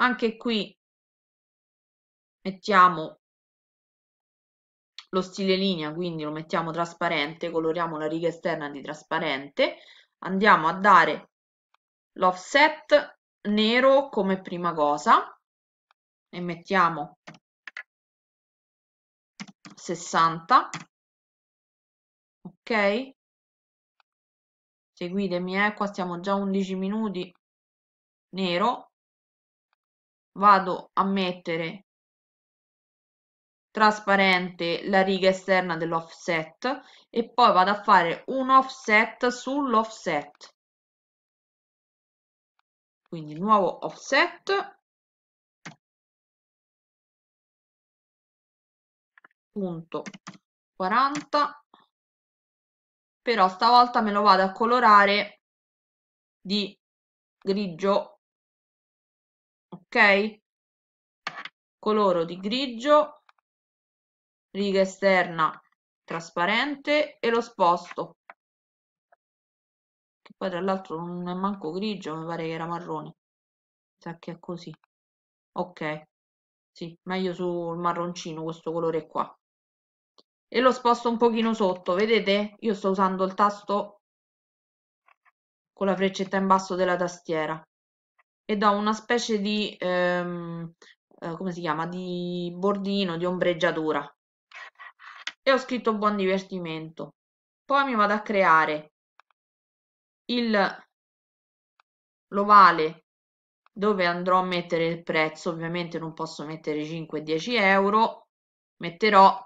anche qui mettiamo lo stile linea quindi lo mettiamo trasparente coloriamo la riga esterna di trasparente andiamo a dare l'offset nero come prima cosa e mettiamo 60 ok? Seguitemi eh qua stiamo già 11 minuti nero vado a mettere trasparente la riga esterna dell'offset e poi vado a fare un offset sull'offset. Quindi nuovo offset. Punto 40 però stavolta me lo vado a colorare di grigio coloro di grigio riga esterna trasparente e lo sposto. Che poi tra l'altro non è manco grigio mi pare che era marrone. Sa che è così. Ok. Sì meglio sul marroncino questo colore qua. E lo sposto un pochino sotto vedete? Io sto usando il tasto con la freccetta in basso della tastiera e do una specie di ehm, eh, come si chiama? Di bordino di ombreggiatura. E ho scritto buon divertimento poi mi vado a creare il l'ovale dove andrò a mettere il prezzo. Ovviamente non posso mettere 5 10 euro. Metterò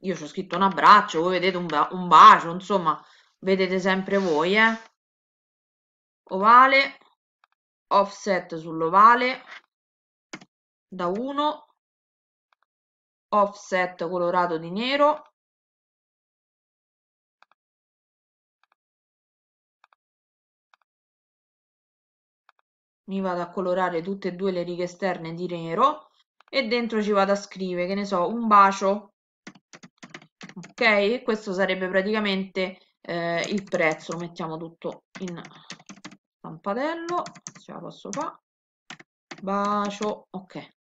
io ci ho scritto un abbraccio voi vedete un, un bacio insomma vedete sempre voi eh. Ovale offset sull'ovale da 1 offset colorato di nero mi vado a colorare tutte e due le righe esterne di nero e dentro ci vado a scrivere che ne so un bacio ok? Questo sarebbe praticamente eh, il prezzo lo mettiamo tutto in stampatello ce la posso fare bacio ok.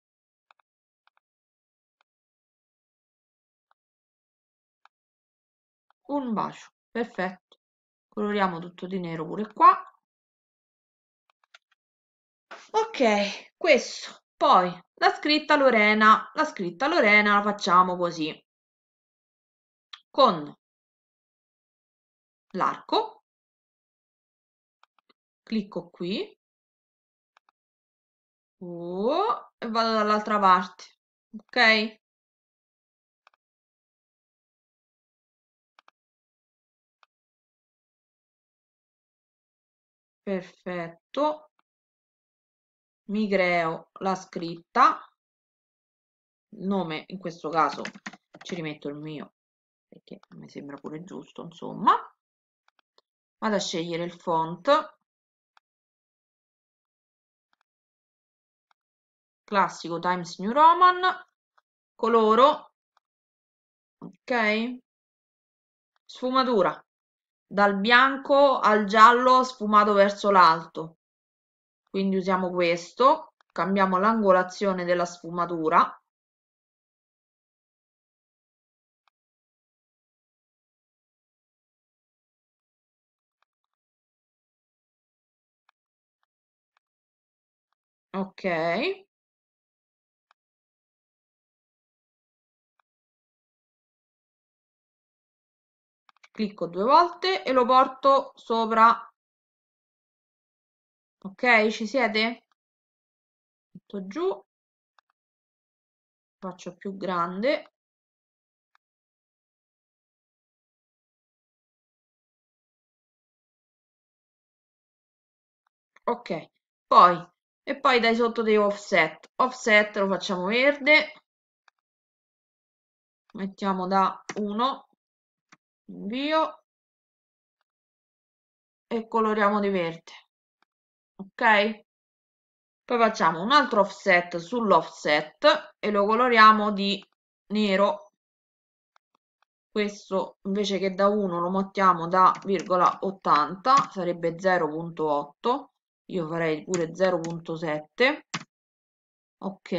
Un bacio perfetto. Coloriamo tutto di nero pure qua. Ok questo. Poi la scritta Lorena. La scritta Lorena la facciamo così. Con l'arco clicco qui. Oh, e vado dall'altra parte ok? Perfetto. Mi creo la scritta. Nome in questo caso ci rimetto il mio perché mi sembra pure giusto insomma. Vado a scegliere il font classico Times New Roman. Coloro. Ok. Sfumatura. Dal bianco al giallo sfumato verso l'alto. Quindi usiamo questo. Cambiamo l'angolazione della sfumatura. Ok clicco due volte e lo porto sopra. Ok ci siete? Metto giù. Faccio più grande. Ok poi e poi dai sotto dei offset. Offset lo facciamo verde. Mettiamo da 1 invio e coloriamo di verde. Ok? Poi facciamo un altro offset sull'offset e lo coloriamo di nero. Questo invece che da 1 lo mettiamo da virgola 80 sarebbe 0.8 io farei pure 0.7 ok?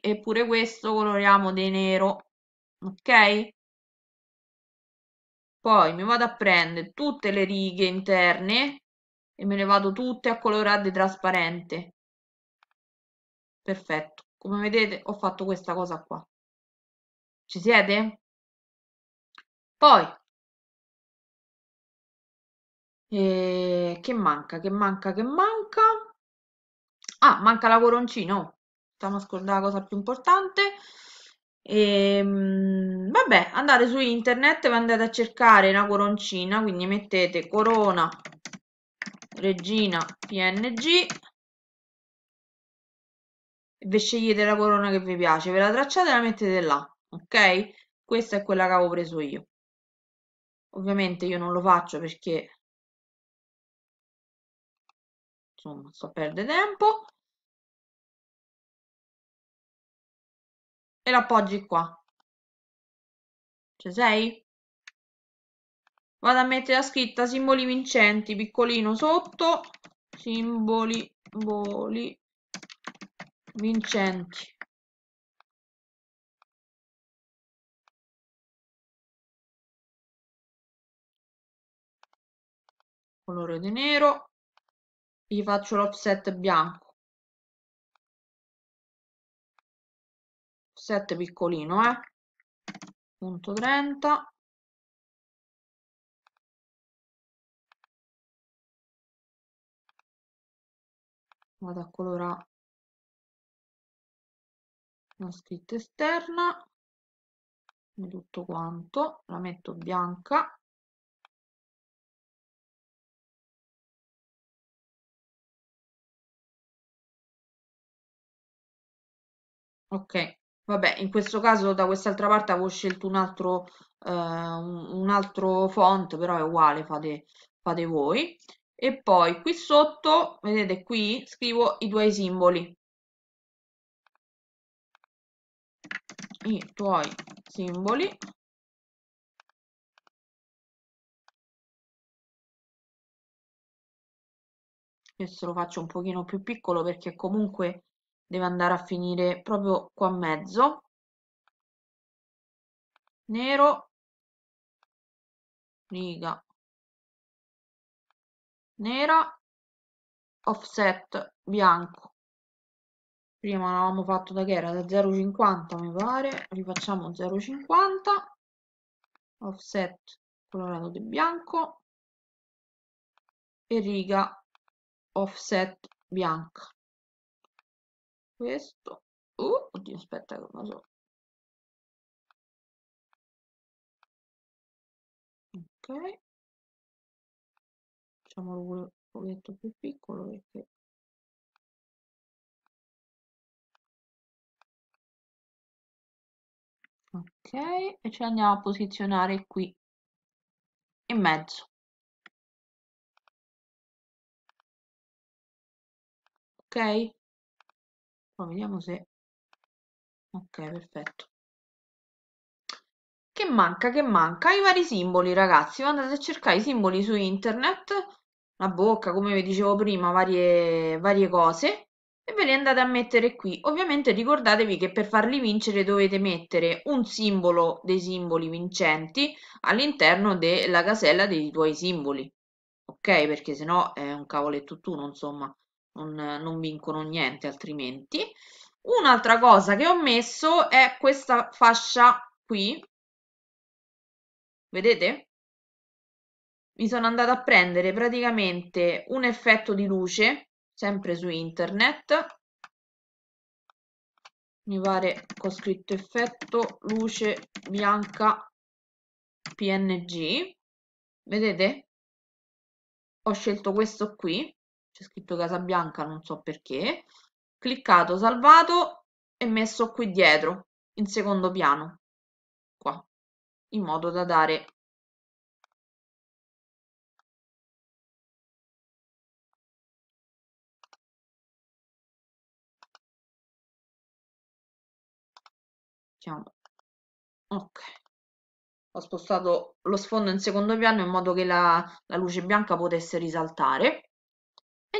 E pure questo coloriamo di nero. Ok poi mi vado a prendere tutte le righe interne e me le vado tutte a colorare di trasparente. Perfetto. Come vedete ho fatto questa cosa qua. Ci siete? poi eh, che manca che manca che manca? Ah manca la coroncina stiamo a scordare la cosa più importante e, ehm, vabbè, andate su internet e andate a cercare una coroncina, quindi mettete corona regina png e scegliete la corona che vi piace, ve la tracciate e la mettete là, ok? Questa è quella che avevo preso io. Ovviamente io non lo faccio perché insomma sto a perdere tempo e l'appoggi qua. Ci sei? vado a mettere la scritta simboli vincenti piccolino sotto simboli boli vincenti. Colore di nero. Gli faccio l'offset bianco offset piccolino eh. Punto 30 vado a colorare la scritta esterna. Di tutto quanto la metto bianca. Ok vabbè in questo caso da quest'altra parte avevo scelto un altro eh, un altro font però è uguale fate, fate voi. E poi qui sotto vedete qui scrivo i tuoi simboli. I tuoi simboli. Questo lo faccio un pochino più piccolo perché comunque deve andare a finire proprio qua a mezzo. Nero. Riga. Nera. Offset bianco. Prima l'avevamo fatto da che era? Da 0,50 mi pare. Rifacciamo 0,50 offset colorato di bianco. E riga offset bianca questo. Uh, oddio aspetta non so. Ok. Facciamolo un pochetto più piccolo perché ok e ci andiamo a posizionare qui in mezzo. Ok poi vediamo se ok perfetto che manca che manca i vari simboli ragazzi andate a cercare i simboli su internet la bocca come vi dicevo prima varie, varie cose e ve li andate a mettere qui. Ovviamente ricordatevi che per farli vincere dovete mettere un simbolo dei simboli vincenti all'interno della casella dei tuoi simboli. Ok? Perché sennò è un cavolo e tutt'uno, insomma, non, non vincono niente altrimenti. Un'altra cosa che ho messo è questa fascia qui. Vedete? Mi sono andata a prendere praticamente un effetto di luce sempre su internet mi pare che ho scritto effetto luce bianca png vedete ho scelto questo qui c'è scritto casa bianca non so perché cliccato salvato e messo qui dietro in secondo piano qua in modo da dare. Ok. Ho spostato lo sfondo in secondo piano in modo che la, la luce bianca potesse risaltare.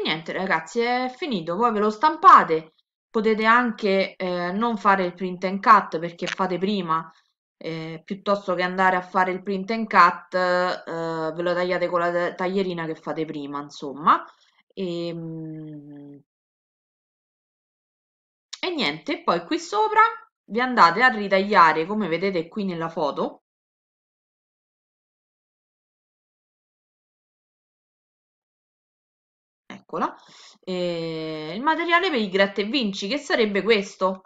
Niente ragazzi, è finito, voi ve lo stampate, potete anche eh, non fare il print and cut perché fate prima, eh, piuttosto che andare a fare il print and cut, eh, ve lo tagliate con la taglierina che fate prima, insomma. E, ehm, e niente, poi qui sopra vi andate a ritagliare, come vedete qui nella foto, eccola, eh, il materiale per i gratta e vinci, che sarebbe questo.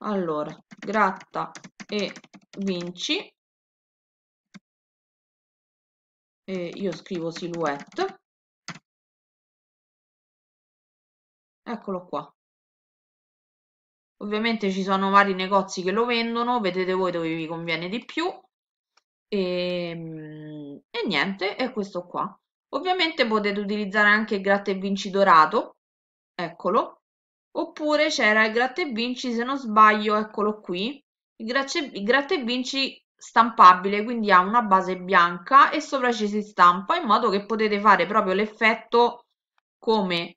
Allora, gratta e vinci. E io scrivo silhouette. Eccolo qua. Ovviamente ci sono vari negozi che lo vendono, vedete voi dove vi conviene di più. E, ehm, e niente, è questo qua. Ovviamente potete utilizzare anche il gratta e vinci dorato, eccolo, oppure c'era il gratta e vinci, se non sbaglio, eccolo qui, il gratta e vinci stampabile, quindi ha una base bianca e sopra ci si stampa in modo che potete fare proprio l'effetto come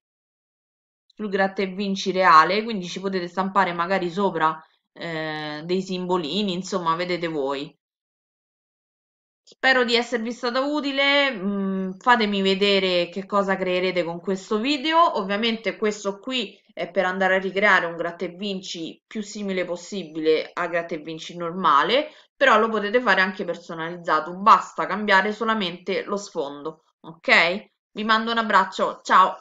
sul gratta e vinci reale, quindi ci potete stampare magari sopra eh, dei simbolini, insomma, vedete voi. Spero di esservi stata utile, mm, fatemi vedere che cosa creerete con questo video, ovviamente questo qui è per andare a ricreare un gratta e vinci più simile possibile a gratta e vinci normale, però lo potete fare anche personalizzato, basta cambiare solamente lo sfondo, ok? Vi mando un abbraccio, ciao!